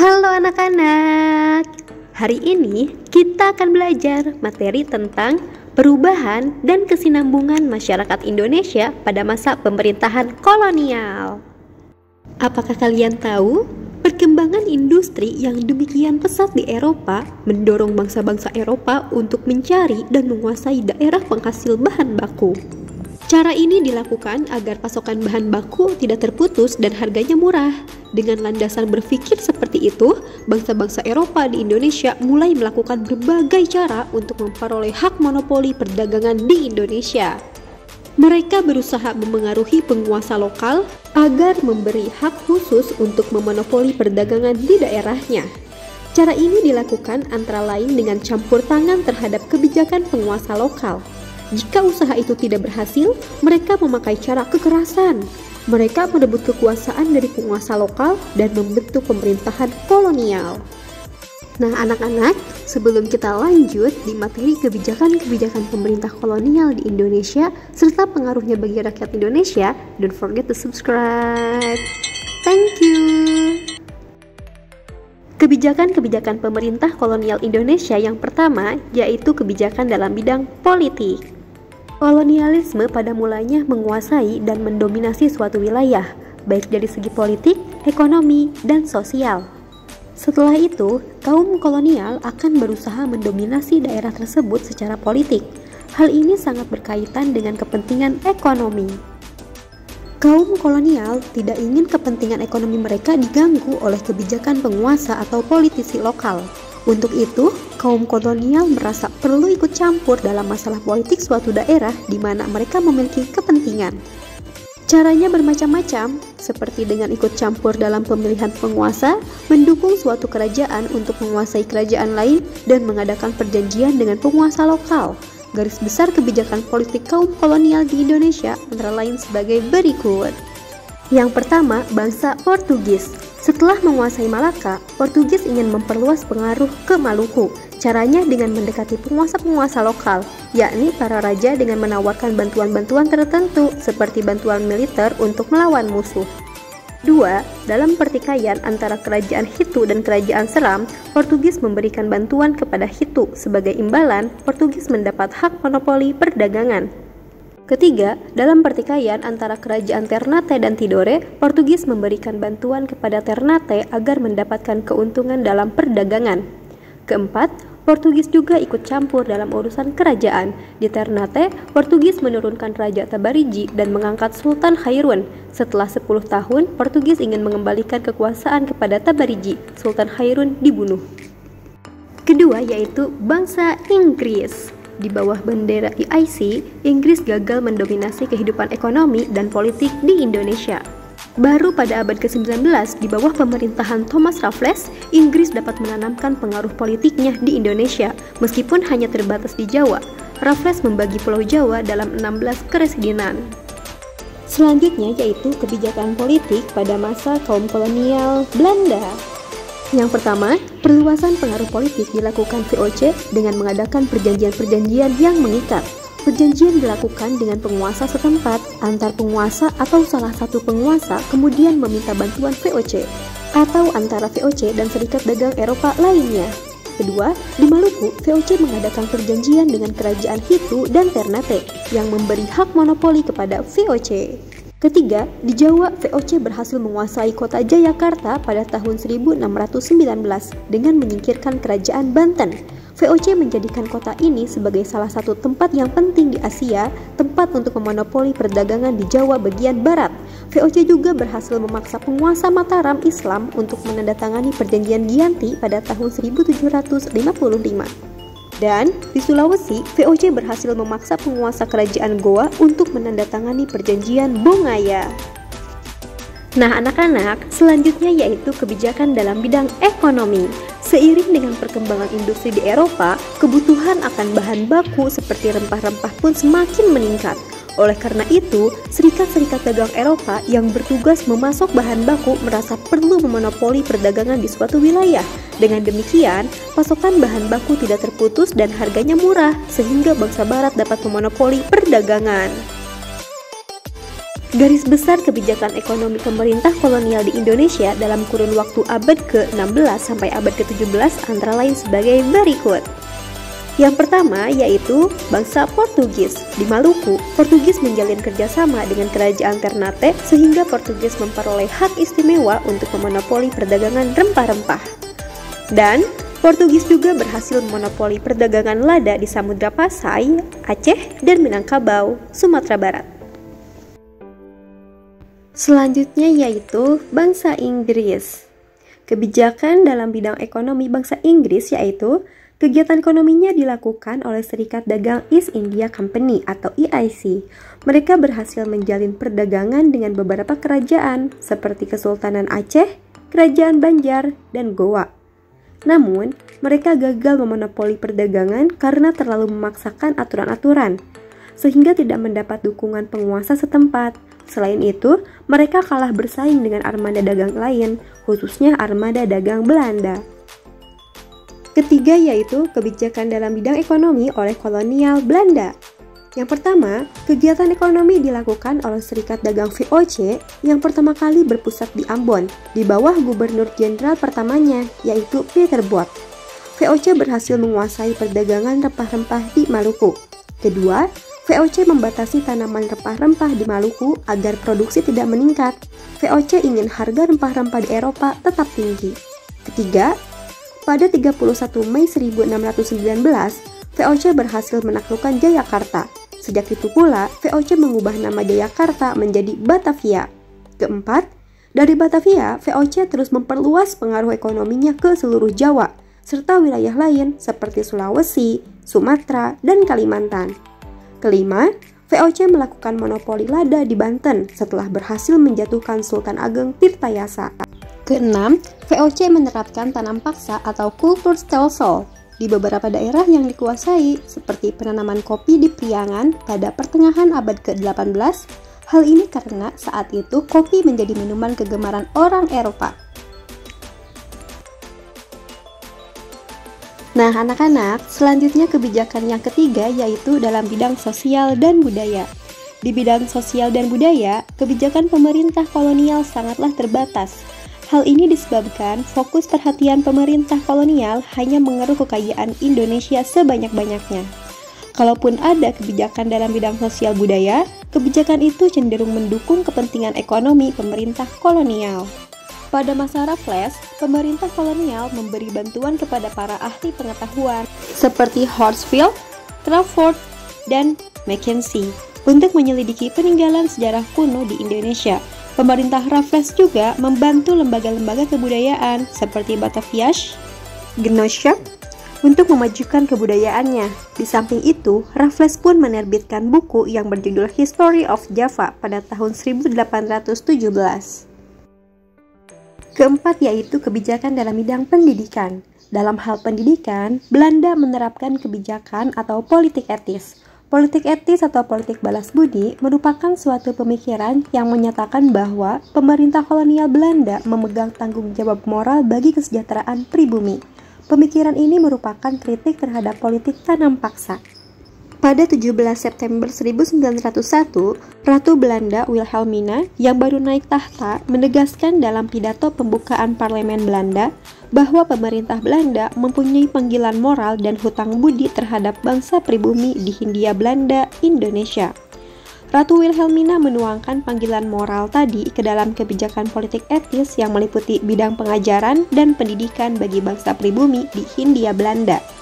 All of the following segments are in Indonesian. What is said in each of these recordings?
Halo anak-anak. Hari ini kita akan belajar materi tentang perubahan dan kesinambungan masyarakat Indonesia pada masa pemerintahan kolonial. Apakah kalian tahu perkembangan industri yang demikian pesat di Eropa mendorong bangsa-bangsa Eropa untuk mencari dan menguasai daerah penghasil bahan baku? Cara ini dilakukan agar pasokan bahan baku tidak terputus dan harganya murah. Dengan landasan berpikir seperti itu, bangsa-bangsa Eropa di Indonesia mulai melakukan berbagai cara untuk memperoleh hak monopoli perdagangan di Indonesia. Mereka berusaha memengaruhi penguasa lokal agar memberi hak khusus untuk memonopoli perdagangan di daerahnya. Cara ini dilakukan antara lain dengan campur tangan terhadap kebijakan penguasa lokal. Jika usaha itu tidak berhasil, mereka memakai cara kekerasan. Mereka merebut kekuasaan dari penguasa lokal dan membentuk pemerintahan kolonial. Nah, anak-anak, sebelum kita lanjut di materi kebijakan-kebijakan pemerintah kolonial di Indonesia serta pengaruhnya bagi rakyat Indonesia, don't forget to subscribe. Thank you. Kebijakan-kebijakan pemerintah kolonial Indonesia yang pertama yaitu kebijakan dalam bidang politik. Kolonialisme pada mulanya menguasai dan mendominasi suatu wilayah, baik dari segi politik, ekonomi, dan sosial. Setelah itu, kaum kolonial akan berusaha mendominasi daerah tersebut secara politik. Hal ini sangat berkaitan dengan kepentingan ekonomi. Kaum kolonial tidak ingin kepentingan ekonomi mereka diganggu oleh kebijakan penguasa atau politisi lokal. Untuk itu, kaum kolonial merasa perlu ikut campur dalam masalah politik suatu daerah di mana mereka memiliki kepentingan. Caranya bermacam-macam, seperti dengan ikut campur dalam pemilihan penguasa, mendukung suatu kerajaan untuk menguasai kerajaan lain, dan mengadakan perjanjian dengan penguasa lokal. Garis besar kebijakan politik kaum kolonial di Indonesia antara lain sebagai berikut. Yang pertama, bangsa Portugis. Setelah menguasai Malaka, Portugis ingin memperluas pengaruh ke Maluku. Caranya dengan mendekati penguasa-penguasa lokal, yakni para raja dengan menawarkan bantuan-bantuan tertentu seperti bantuan militer untuk melawan musuh. Dua, dalam pertikaian antara kerajaan Hitu dan kerajaan Seram, Portugis memberikan bantuan kepada Hitu. Sebagai imbalan, Portugis mendapat hak monopoli perdagangan. Ketiga, dalam pertikaian antara kerajaan Ternate dan Tidore, Portugis memberikan bantuan kepada Ternate agar mendapatkan keuntungan dalam perdagangan. Keempat, Portugis juga ikut campur dalam urusan kerajaan. Di Ternate, Portugis menurunkan Raja Tabarigi dan mengangkat Sultan Hairun. Setelah 10 tahun, Portugis ingin mengembalikan kekuasaan kepada Tabarigi. Sultan Hairun dibunuh. Kedua yaitu bangsa Inggris. Di bawah bendera EIC, Inggris gagal mendominasi kehidupan ekonomi dan politik di Indonesia. Baru pada abad ke-19, di bawah pemerintahan Thomas Raffles, Inggris dapat menanamkan pengaruh politiknya di Indonesia, meskipun hanya terbatas di Jawa. Raffles membagi Pulau Jawa dalam 16 keresidenan. Selanjutnya yaitu kebijakan politik pada masa kaum kolonial Belanda. Yang pertama, perluasan pengaruh politik dilakukan VOC dengan mengadakan perjanjian-perjanjian yang mengikat. Perjanjian dilakukan dengan penguasa setempat, antar penguasa atau salah satu penguasa kemudian meminta bantuan VOC, atau antara VOC dan Serikat Dagang Eropa lainnya. Kedua, di Maluku, VOC mengadakan perjanjian dengan kerajaan Hitu dan Ternate yang memberi hak monopoli kepada VOC. Ketiga, di Jawa, VOC berhasil menguasai kota Jayakarta pada tahun 1619 dengan menyingkirkan kerajaan Banten. VOC menjadikan kota ini sebagai salah satu tempat yang penting di Asia, tempat untuk memonopoli perdagangan di Jawa bagian barat. VOC juga berhasil memaksa penguasa Mataram Islam untuk menandatangani perjanjian Giyanti pada tahun 1755. Dan di Sulawesi, VOC berhasil memaksa penguasa kerajaan Goa untuk menandatangani perjanjian Bongaya. Nah, anak-anak, selanjutnya yaitu kebijakan dalam bidang ekonomi. Seiring dengan perkembangan industri di Eropa, kebutuhan akan bahan baku seperti rempah-rempah pun semakin meningkat. Oleh karena itu, serikat-serikat dagang Eropa yang bertugas memasok bahan baku merasa perlu memonopoli perdagangan di suatu wilayah. Dengan demikian, pasokan bahan baku tidak terputus dan harganya murah, sehingga bangsa barat dapat memonopoli perdagangan. Garis besar kebijakan ekonomi pemerintah kolonial di Indonesia dalam kurun waktu abad ke-16 sampai abad ke-17 antara lain sebagai berikut. Yang pertama yaitu bangsa Portugis. Di Maluku, Portugis menjalin kerjasama dengan kerajaan Ternate sehingga Portugis memperoleh hak istimewa untuk memonopoli perdagangan rempah-rempah. Dan Portugis juga berhasil memonopoli perdagangan lada di Samudra Pasai, Aceh, dan Minangkabau, Sumatera Barat. Selanjutnya yaitu bangsa Inggris. Kebijakan dalam bidang ekonomi bangsa Inggris yaitu kegiatan ekonominya dilakukan oleh Serikat Dagang East India Company atau EIC. Mereka berhasil menjalin perdagangan dengan beberapa kerajaan seperti Kesultanan Aceh, Kerajaan Banjar, dan Goa. Namun, mereka gagal memonopoli perdagangan karena terlalu memaksakan aturan-aturan, sehingga tidak mendapat dukungan penguasa setempat. Selain itu, mereka kalah bersaing dengan armada dagang lain, khususnya armada dagang Belanda. Ketiga yaitu kebijakan dalam bidang ekonomi oleh kolonial Belanda. Yang pertama, kegiatan ekonomi dilakukan oleh Serikat Dagang VOC yang pertama kali berpusat di Ambon, di bawah gubernur jenderal pertamanya, yaitu Peter Bot. VOC berhasil menguasai perdagangan rempah-rempah di Maluku. Kedua, VOC membatasi tanaman rempah-rempah di Maluku agar produksi tidak meningkat. VOC ingin harga rempah-rempah di Eropa tetap tinggi. Ketiga, pada 31 Mei 1619, VOC berhasil menaklukkan Jayakarta. Sejak itu pula, VOC mengubah nama Jayakarta menjadi Batavia. Keempat, dari Batavia, VOC terus memperluas pengaruh ekonominya ke seluruh Jawa, serta wilayah lain seperti Sulawesi, Sumatera, dan Kalimantan. Kelima, VOC melakukan monopoli lada di Banten setelah berhasil menjatuhkan Sultan Ageng Tirtayasa. Keenam, VOC menerapkan tanam paksa atau kultur stelsel di beberapa daerah yang dikuasai, seperti penanaman kopi di Priangan pada pertengahan abad ke-18. Hal ini karena saat itu kopi menjadi minuman kegemaran orang Eropa. Nah, anak-anak, selanjutnya kebijakan yang ketiga yaitu dalam bidang sosial dan budaya. Di bidang sosial dan budaya, kebijakan pemerintah kolonial sangatlah terbatas. Hal ini disebabkan fokus perhatian pemerintah kolonial hanya mengeruh kekayaan Indonesia sebanyak-banyaknya. Kalaupun ada kebijakan dalam bidang sosial budaya, kebijakan itu cenderung mendukung kepentingan ekonomi pemerintah kolonial. Pada masa Raffles, pemerintah kolonial memberi bantuan kepada para ahli pengetahuan seperti Horsfield, Crawford, dan Mackenzie untuk menyelidiki peninggalan sejarah kuno di Indonesia. Pemerintah Raffles juga membantu lembaga-lembaga kebudayaan seperti Bataviash, Genossiak, untuk memajukan kebudayaannya. Di samping itu, Raffles pun menerbitkan buku yang berjudul History of Java pada tahun 1817. Keempat yaitu kebijakan dalam bidang pendidikan. Dalam hal pendidikan, Belanda menerapkan kebijakan atau politik etis. Politik etis atau politik balas budi merupakan suatu pemikiran yang menyatakan bahwa pemerintah kolonial Belanda memegang tanggung jawab moral bagi kesejahteraan pribumi. Pemikiran ini merupakan kritik terhadap politik tanam paksa. Pada 17 September 1901, Ratu Belanda Wilhelmina yang baru naik tahta menegaskan dalam pidato pembukaan parlemen Belanda bahwa pemerintah Belanda mempunyai panggilan moral dan hutang budi terhadap bangsa pribumi di Hindia Belanda, Indonesia. Ratu Wilhelmina menuangkan panggilan moral tadi ke dalam kebijakan politik etis yang meliputi bidang pengajaran dan pendidikan bagi bangsa pribumi di Hindia Belanda.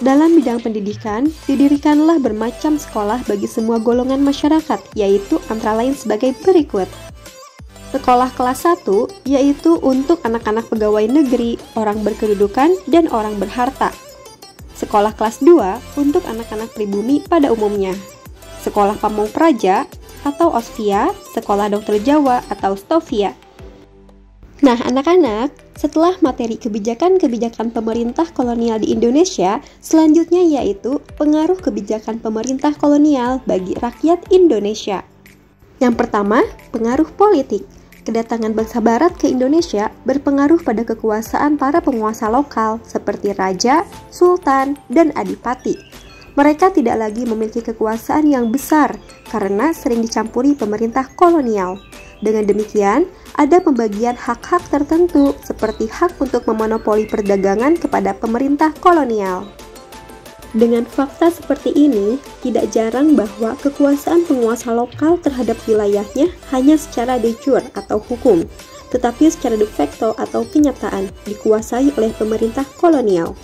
Dalam bidang pendidikan, didirikanlah bermacam sekolah bagi semua golongan masyarakat, yaitu antara lain sebagai berikut. Sekolah kelas 1 yaitu untuk anak-anak pegawai negeri, orang berkedudukan, dan orang berharta. Sekolah kelas 2 untuk anak-anak pribumi pada umumnya. Sekolah pamong praja atau Osvia, sekolah dokter Jawa atau Stovia. Nah, anak-anak, setelah materi kebijakan-kebijakan pemerintah kolonial di Indonesia, selanjutnya yaitu pengaruh kebijakan pemerintah kolonial bagi rakyat Indonesia. Yang pertama, pengaruh politik. Kedatangan bangsa barat ke Indonesia berpengaruh pada kekuasaan para penguasa lokal seperti raja, sultan, dan adipati. Mereka tidak lagi memiliki kekuasaan yang besar karena sering dicampuri pemerintah kolonial. Dengan demikian, ada pembagian hak-hak tertentu seperti hak untuk memonopoli perdagangan kepada pemerintah kolonial. Dengan fakta seperti ini, tidak jarang bahwa kekuasaan penguasa lokal terhadap wilayahnya hanya secara de jure atau hukum, tetapi secara de facto atau kenyataan dikuasai oleh pemerintah kolonial.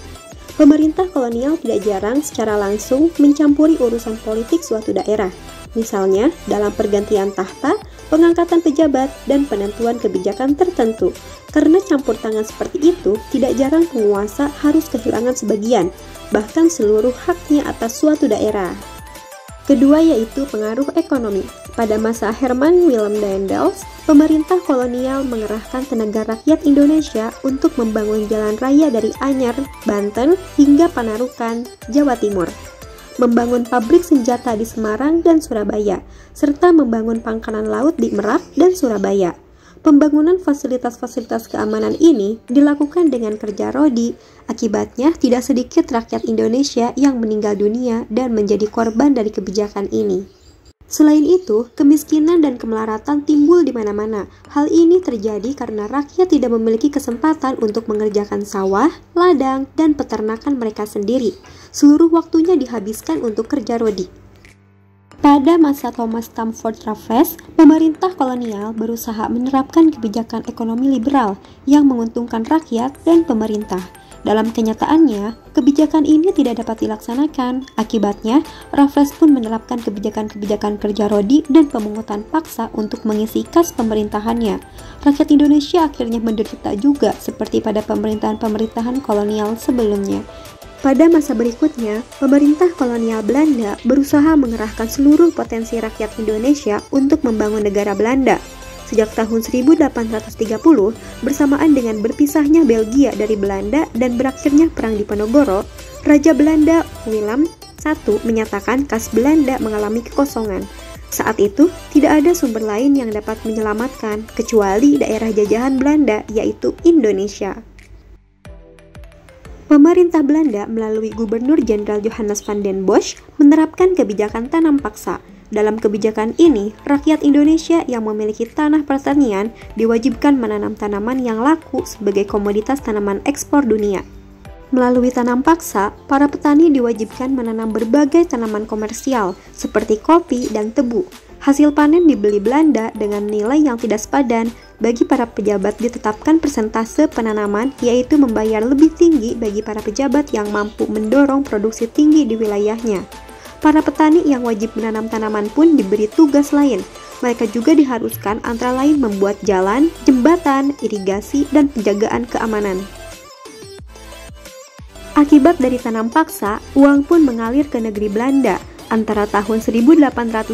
Pemerintah kolonial tidak jarang secara langsung mencampuri urusan politik suatu daerah, misalnya dalam pergantian tahta, pengangkatan pejabat, dan penentuan kebijakan tertentu. Karena campur tangan seperti itu, tidak jarang penguasa harus kehilangan sebagian, bahkan seluruh haknya atas suatu daerah. Kedua yaitu pengaruh ekonomi. Pada masa Herman Willem Daendels, pemerintah kolonial mengerahkan tenaga rakyat Indonesia untuk membangun jalan raya dari Anyar, Banten, hingga Panarukan, Jawa Timur. Membangun pabrik senjata di Semarang dan Surabaya, serta membangun pangkalan laut di Merak dan Surabaya. Pembangunan fasilitas-fasilitas keamanan ini dilakukan dengan kerja Rodi. Akibatnya, tidak sedikit rakyat Indonesia yang meninggal dunia dan menjadi korban dari kebijakan ini. Selain itu, kemiskinan dan kemelaratan timbul di mana-mana. Hal ini terjadi karena rakyat tidak memiliki kesempatan untuk mengerjakan sawah, ladang, dan peternakan mereka sendiri. Seluruh waktunya dihabiskan untuk kerja rodi. Pada masa Thomas Stamford Raffles, pemerintah kolonial berusaha menerapkan kebijakan ekonomi liberal yang menguntungkan rakyat dan pemerintah. Dalam kenyataannya, kebijakan ini tidak dapat dilaksanakan. Akibatnya, Raffles pun menerapkan kebijakan-kebijakan kerja rodi dan pemungutan paksa untuk mengisi kas pemerintahannya. Rakyat Indonesia akhirnya menderita juga seperti pada pemerintahan-pemerintahan kolonial sebelumnya. Pada masa berikutnya, pemerintah kolonial Belanda berusaha mengerahkan seluruh potensi rakyat Indonesia untuk membangun negara Belanda. Sejak tahun 1830, bersamaan dengan berpisahnya Belgia dari Belanda dan berakhirnya Perang Diponegoro, Raja Belanda Willem I menyatakan kas Belanda mengalami kekosongan. Saat itu, tidak ada sumber lain yang dapat menyelamatkan kecuali daerah jajahan Belanda, yaitu Indonesia. Pemerintah Belanda melalui Gubernur Jenderal Johannes van den Bosch menerapkan kebijakan tanam paksa. Dalam kebijakan ini, rakyat Indonesia yang memiliki tanah pertanian diwajibkan menanam tanaman yang laku sebagai komoditas tanaman ekspor dunia. Melalui tanam paksa, para petani diwajibkan menanam berbagai tanaman komersial seperti kopi dan tebu. Hasil panen dibeli Belanda dengan nilai yang tidak sepadan bagi para pejabat ditetapkan persentase penanaman yaitu membayar lebih tinggi bagi para pejabat yang mampu mendorong produksi tinggi di wilayahnya. Para petani yang wajib menanam tanaman pun diberi tugas lain. Mereka juga diharuskan antara lain membuat jalan, jembatan, irigasi, dan penjagaan keamanan. Akibat dari tanam paksa, uang pun mengalir ke negeri Belanda, Antara tahun 1831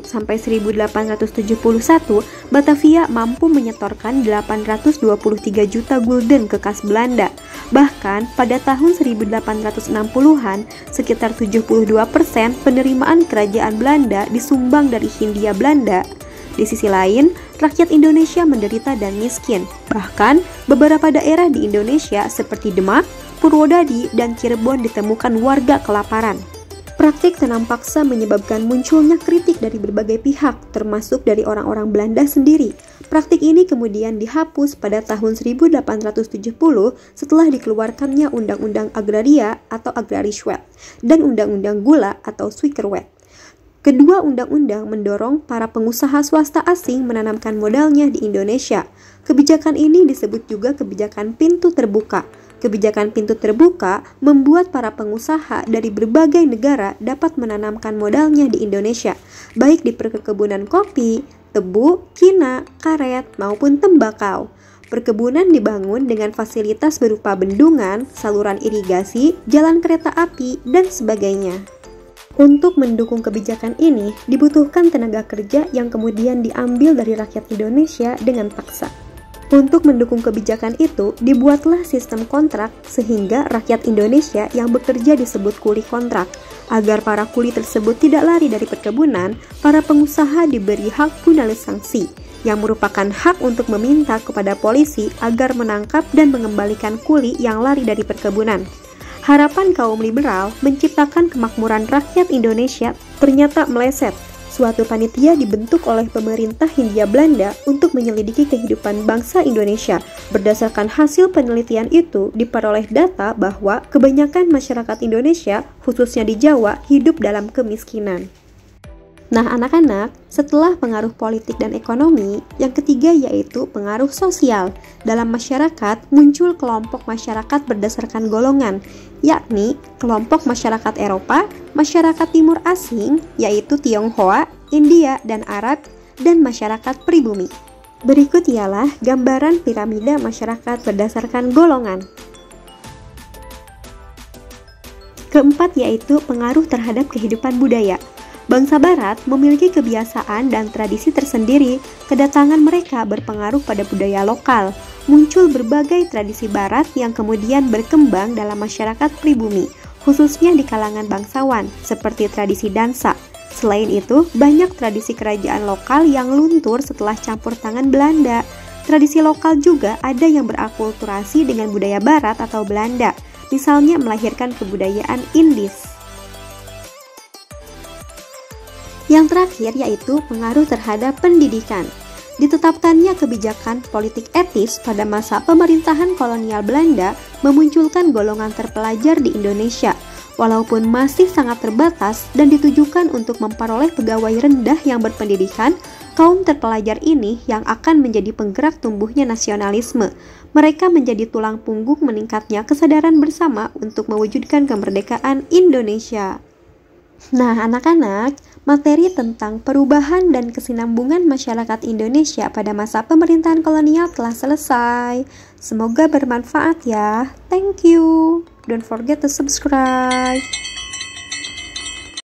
sampai 1871, Batavia mampu menyetorkan 823 juta gulden ke kas Belanda. Bahkan pada tahun 1860-an, sekitar 72% penerimaan kerajaan Belanda disumbang dari Hindia Belanda. Di sisi lain, rakyat Indonesia menderita dan miskin. Bahkan, beberapa daerah di Indonesia seperti Demak, Purwodadi, dan Cirebon ditemukan warga kelaparan. Praktik tanam paksa menyebabkan munculnya kritik dari berbagai pihak, termasuk dari orang-orang Belanda sendiri. Praktik ini kemudian dihapus pada tahun 1870 setelah dikeluarkannya Undang-Undang Agraria atau Agrarischwet dan Undang-Undang Gula atau Suikerwet. Kedua undang-undang mendorong para pengusaha swasta asing menanamkan modalnya di Indonesia. Kebijakan ini disebut juga kebijakan pintu terbuka Kebijakan pintu terbuka membuat para pengusaha dari berbagai negara dapat menanamkan modalnya di Indonesia, baik di perkebunan kopi, tebu, kina, karet, maupun tembakau. Perkebunan dibangun dengan fasilitas berupa bendungan, saluran irigasi, jalan kereta api, dan sebagainya. Untuk mendukung kebijakan ini, dibutuhkan tenaga kerja yang kemudian diambil dari rakyat Indonesia dengan paksa. Untuk mendukung kebijakan itu, dibuatlah sistem kontrak sehingga rakyat Indonesia yang bekerja disebut kuli kontrak. Agar para kuli tersebut tidak lari dari perkebunan, para pengusaha diberi hak punali sanksi, yang merupakan hak untuk meminta kepada polisi agar menangkap dan mengembalikan kuli yang lari dari perkebunan. harapan kaum liberal menciptakan kemakmuran rakyat Indonesia ternyata meleset. Suatu panitia dibentuk oleh pemerintah Hindia Belanda untuk menyelidiki kehidupan bangsa Indonesia. Berdasarkan hasil penelitian itu, diperoleh data bahwa kebanyakan masyarakat Indonesia, khususnya di Jawa, hidup dalam kemiskinan. Nah, anak-anak, setelah pengaruh politik dan ekonomi, yang ketiga yaitu pengaruh sosial. Dalam masyarakat muncul kelompok masyarakat berdasarkan golongan, yakni kelompok masyarakat Eropa, masyarakat Timur Asing, yaitu Tionghoa, India, dan Arab, dan masyarakat pribumi. Berikut ialah gambaran piramida masyarakat berdasarkan golongan. Keempat yaitu pengaruh terhadap kehidupan budaya. Bangsa Barat memiliki kebiasaan dan tradisi tersendiri. Kedatangan mereka berpengaruh pada budaya lokal. Muncul berbagai tradisi Barat yang kemudian berkembang dalam masyarakat pribumi, khususnya di kalangan bangsawan, seperti tradisi dansa. Selain itu, banyak tradisi kerajaan lokal yang luntur setelah campur tangan Belanda. Tradisi lokal juga ada yang berakulturasi dengan budaya Barat atau Belanda, misalnya melahirkan kebudayaan Indis. Yang terakhir yaitu pengaruh terhadap pendidikan. Ditetapkannya kebijakan politik etis pada masa pemerintahan kolonial Belanda memunculkan golongan terpelajar di Indonesia, walaupun masih sangat terbatas dan ditujukan untuk memperoleh pegawai rendah yang berpendidikan, kaum terpelajar ini yang akan menjadi penggerak tumbuhnya nasionalisme. Mereka menjadi tulang punggung meningkatnya kesadaran bersama untuk mewujudkan kemerdekaan Indonesia. Nah, anak-anak, materi tentang perubahan dan kesinambungan masyarakat Indonesia pada masa pemerintahan kolonial telah selesai. Semoga bermanfaat ya. Thank you. Don't forget to subscribe.